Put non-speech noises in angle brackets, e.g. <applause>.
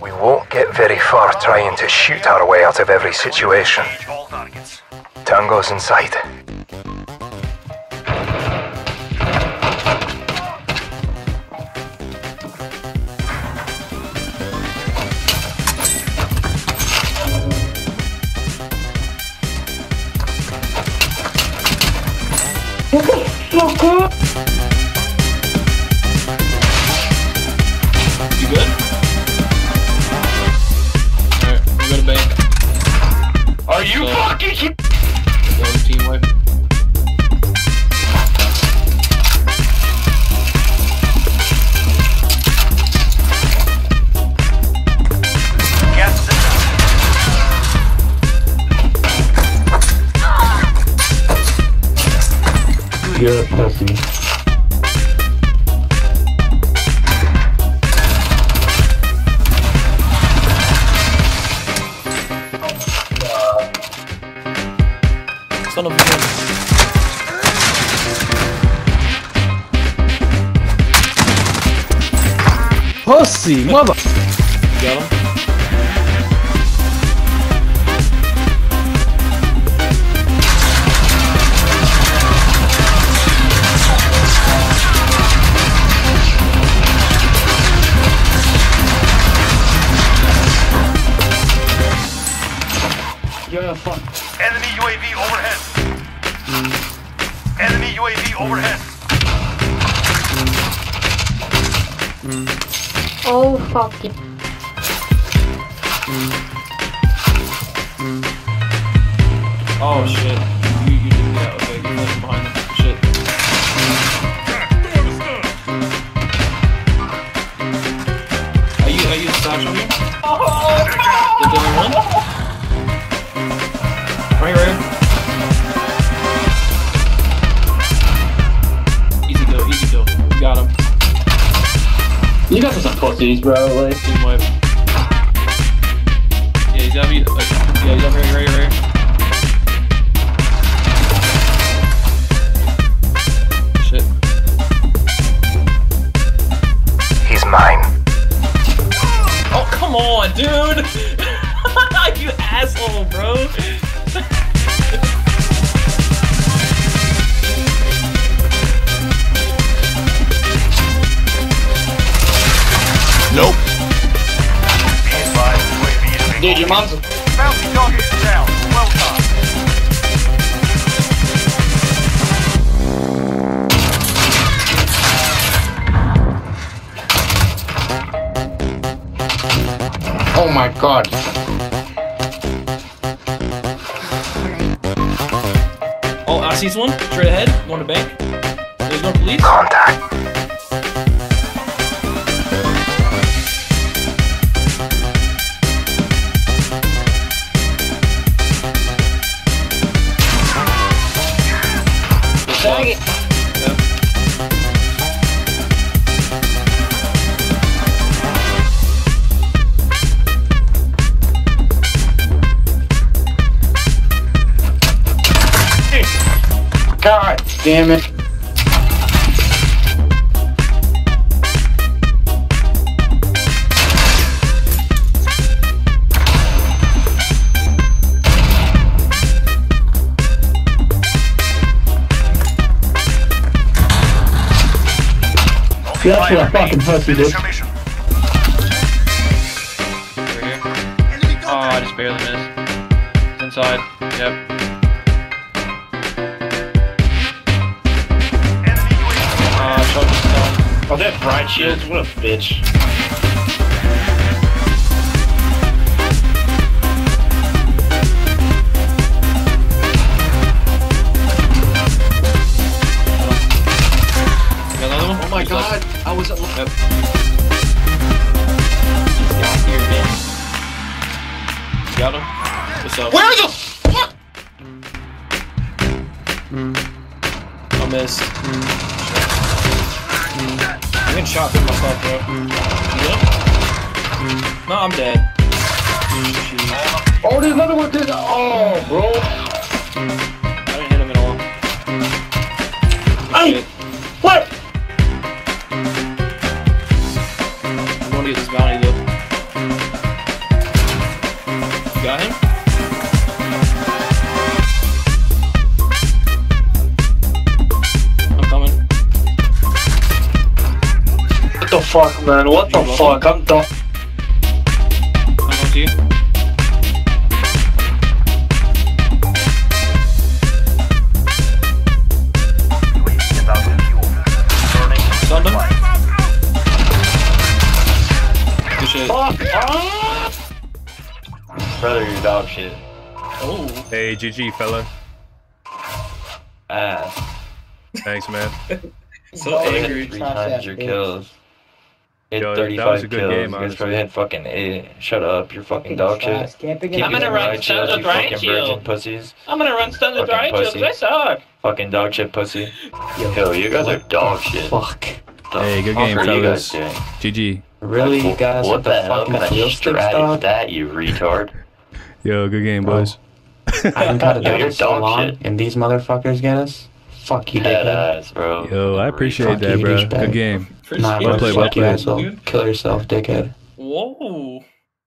We won't get very far trying to shoot our way out of every situation. Tango's in sight. You Go team wipe. You're a pussy. Pussy, mother. Got him. You're a fuck. Enemy UAV overhead. Enemy UAV overhead. Oh fuck it. Oh shit. You, you did that. Okay, you left behind him. Shit. Are you, are you stash on me? Did they run? Right, right. You guys are some pussies, bro. Like. Yeah, he's over, uh, yeah, he's here, right, right. Dude, your mom's. Bounty target down. Well done. Oh my god. Oh, I see one. Straight ahead. Going to bank. There's no police. Contact. God damn it. That's what a fucking pussy Finish did. your mission. Over here. Oh, I just barely missed. Inside. Yep. Oh, that bright shields? What a bitch. Another one? Oh my left. god, I was at Yep. got here. Got him. What's up? Where the fuck? I missed. Getting shot through myself, bro. You up? No, I'm dead. Oh, there's another one. There's oh, bro. I didn't hit him at all. Hey, fuck, man? What the You fuck? I'm done. I'm you. Done. Good shit. Fuck! Brother, you dog shit. Oh. Hey, GG, fella. Ass. Thanks, man. <laughs> So angry. three Trash times ass your bitch. kills. Hit Yo, that 35 was a good kills. game, you guys probably hit fucking eight. Shut up, you're fucking dog shit. Camping Keep I'm gonna getting run right kills, Standard you fucking Ranch virgin Hill. pussies. I'm gonna run standard Fucking right pussy. because I suck. Fucking dog shit pussy. Yo, you guys are dog shit. Fuck. The Hey, good game, are you guys fellas. doing? GG. Really, you guys What the the hell fucking kind of strat is dog? that, you retard? Yo, good game, boys. <laughs> I haven't got a Yo, so dog long, shit. and these motherfuckers get us? Fuck you, Dead dickhead. bro. Yo, I appreciate that, bro. Good game. Nah, Well played, well fuck you, played. Kill yourself, dickhead. Whoa.